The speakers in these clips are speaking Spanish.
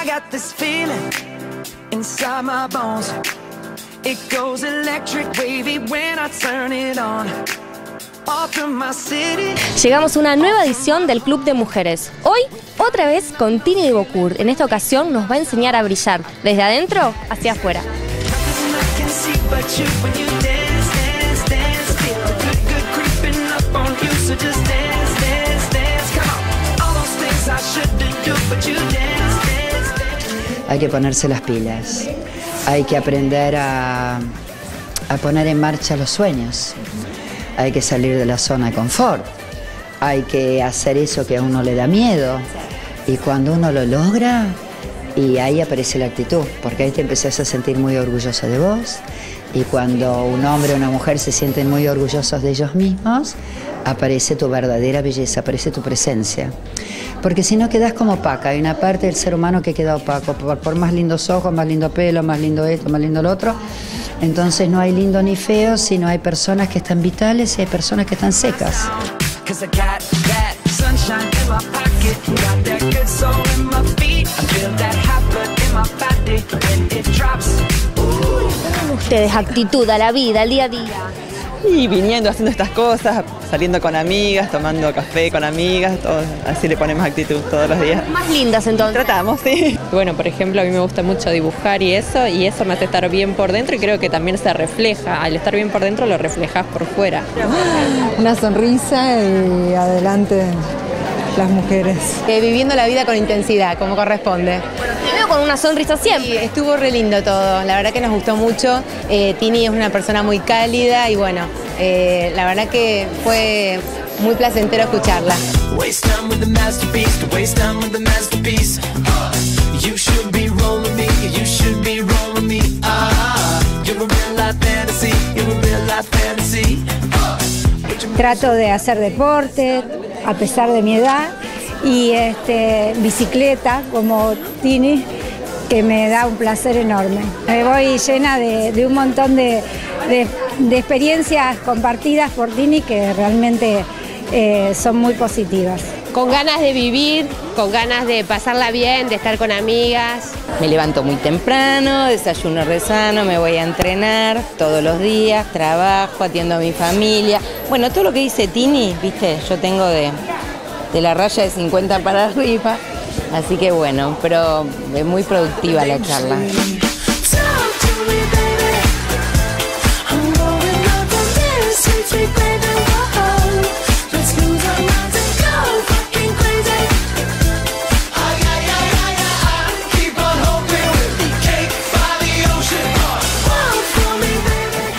I got this feeling inside my bones. It goes electric wavy when I turn it on. All through my city. Llegamos a una nueva edición del Club de Mujeres. Hoy, otra vez con Tini de. En esta ocasión nos va a enseñar a brillar, desde adentro hacia afuera. Hay que ponerse las pilas. Hay que aprender a, a poner en marcha los sueños. Hay que salir de la zona de confort. Hay que hacer eso que a uno le da miedo. Y cuando uno lo logra, y ahí aparece la actitud, porque ahí te empezás a sentir muy orgullosa de vos. Y cuando un hombre o una mujer se sienten muy orgullosos de ellos mismos, aparece tu verdadera belleza, aparece tu presencia. Porque si no quedas como opaca, hay una parte del ser humano que queda opaco, por, por más lindos ojos, más lindo pelo, más lindo esto, más lindo lo otro. Entonces no hay lindo ni feo, sino hay personas que están vitales y hay personas que están secas. Ustedes, actitud a la vida, al día a día. Y viniendo, haciendo estas cosas, saliendo con amigas, tomando café con amigas, todo, así le ponemos actitud todos los días. Más lindas entonces. Tratamos, sí. Bueno, por ejemplo, a mí me gusta mucho dibujar y eso, y eso me hace estar bien por dentro y creo que también se refleja. Al estar bien por dentro lo reflejas por fuera. Una sonrisa y adelante las mujeres. Eh, viviendo la vida con intensidad, como corresponde. Te veo con una sonrisa Sí, siempre. estuvo re lindo todo, la verdad que nos gustó mucho. Eh, Tini es una persona muy cálida y bueno, eh, la verdad que fue muy placentero escucharla. Me. Ah, fantasy. Trato de hacer deporte a pesar de mi edad y este, bicicleta como Tini que me da un placer enorme. Me voy llena de, un montón de experiencias compartidas por Tini que realmente eh, son muy positivas. Con ganas de vivir, con ganas de pasarla bien, de estar con amigas. Me levanto muy temprano, desayuno rezano, me voy a entrenar todos los días, trabajo, atiendo a mi familia. Bueno, todo lo que dice Tini, viste, yo tengo de, de la raya de 50 para arriba, así que bueno, pero es muy productiva la charla.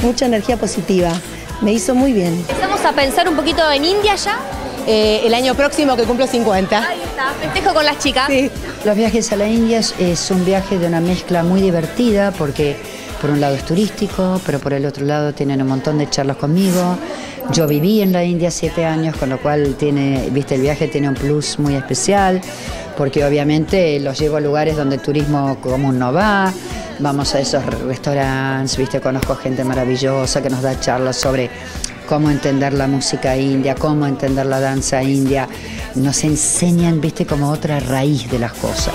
Mucha energía positiva, me hizo muy bien. Empezamos a pensar un poquito en India ya. Eh, el año próximo que cumplo 50. Ahí está, festejo con las chicas. Los viajes a la India es, es un viaje de una mezcla muy divertida porque por un lado es turístico, pero por el otro lado tienen un montón de charlas conmigo. Yo viví en la India siete años, con lo cual tiene, viste, el viaje tiene un plus muy especial, porque obviamente los llevo a lugares donde el turismo común no va. Vamos a esos restaurantes, viste, conozco gente maravillosa que nos da charlas sobre cómo entender la música india, cómo entender la danza india. Nos enseñan, viste, como otra raíz de las cosas.